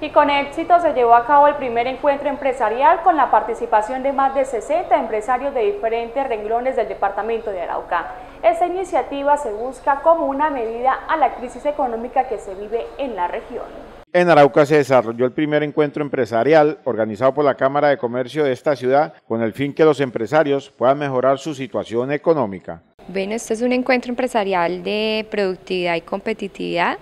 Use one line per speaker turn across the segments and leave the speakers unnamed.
Y con éxito se llevó a cabo el primer encuentro empresarial con la participación de más de 60 empresarios de diferentes renglones del departamento de Arauca. Esta iniciativa se busca como una medida a la crisis económica que se vive en la región.
En Arauca se desarrolló el primer encuentro empresarial organizado por la Cámara de Comercio de esta ciudad con el fin que los empresarios puedan mejorar su situación económica.
Bueno, este es un encuentro empresarial de productividad y competitividad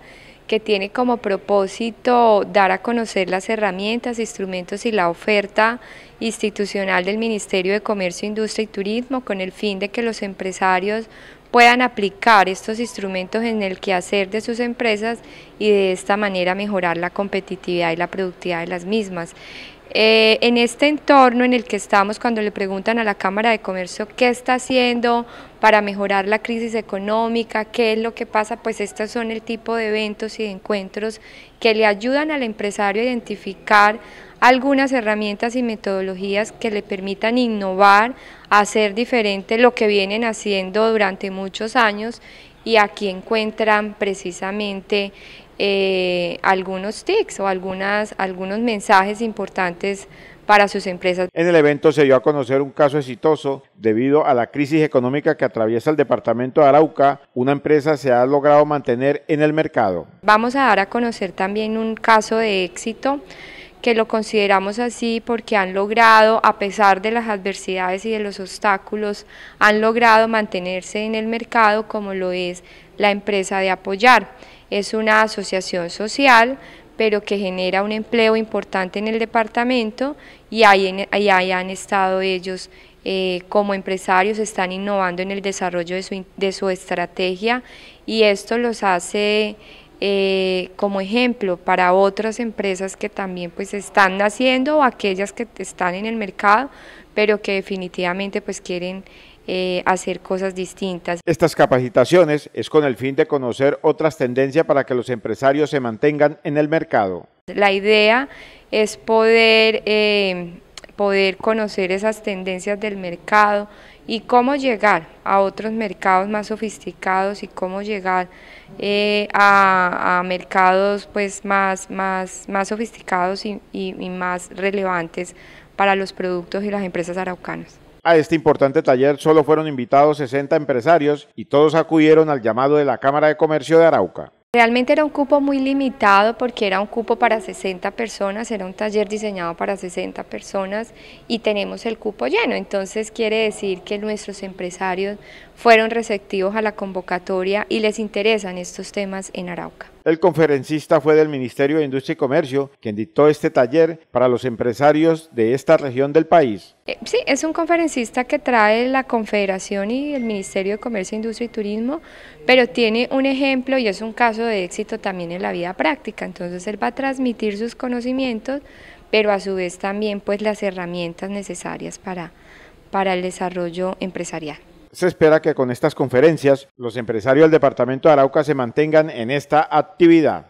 que tiene como propósito dar a conocer las herramientas, instrumentos y la oferta institucional del Ministerio de Comercio, Industria y Turismo con el fin de que los empresarios puedan aplicar estos instrumentos en el quehacer de sus empresas y de esta manera mejorar la competitividad y la productividad de las mismas. Eh, en este entorno en el que estamos, cuando le preguntan a la Cámara de Comercio qué está haciendo para mejorar la crisis económica, qué es lo que pasa, pues estos son el tipo de eventos y de encuentros que le ayudan al empresario a identificar algunas herramientas y metodologías que le permitan innovar, hacer diferente lo que vienen haciendo durante muchos años y aquí encuentran precisamente eh, algunos tics o algunas, algunos mensajes importantes para sus empresas.
En el evento se dio a conocer un caso exitoso debido a la crisis económica que atraviesa el departamento de Arauca. Una empresa se ha logrado mantener en el mercado.
Vamos a dar a conocer también un caso de éxito que lo consideramos así porque han logrado, a pesar de las adversidades y de los obstáculos, han logrado mantenerse en el mercado como lo es la empresa de apoyar. Es una asociación social, pero que genera un empleo importante en el departamento y ahí, ahí han estado ellos eh, como empresarios, están innovando en el desarrollo de su, de su estrategia y esto los hace eh, como ejemplo para otras empresas que también pues están naciendo o aquellas que están en el mercado, pero que definitivamente pues quieren eh, hacer cosas distintas.
Estas capacitaciones es con el fin de conocer otras tendencias para que los empresarios se mantengan en el mercado.
La idea es poder, eh, poder conocer esas tendencias del mercado y cómo llegar a otros mercados más sofisticados y cómo llegar eh, a, mercados pues más, más, más sofisticados y, y más relevantes para los productos y las empresas araucanas.
A este importante taller solo fueron invitados 60 empresarios y todos acudieron al llamado de la Cámara de Comercio de Arauca.
Realmente era un cupo muy limitado porque era un cupo para 60 personas, era un taller diseñado para 60 personas y tenemos el cupo lleno. Entonces quiere decir que nuestros empresarios fueron receptivos a la convocatoria y les interesan estos temas en Arauca.
El conferencista fue del Ministerio de Industria y Comercio, quien dictó este taller para los empresarios de esta región del país.
Eh, sí, es un conferencista que trae la Confederación y el Ministerio de Comercio, Industria y Turismo, pero tiene un ejemplo y es un caso de éxito también en la vida práctica. Entonces él va a transmitir sus conocimientos, pero a su vez también pues las herramientas necesarias para, para el desarrollo empresarial.
Se espera que con estas conferencias los empresarios del departamento de Arauca se mantengan en esta actividad.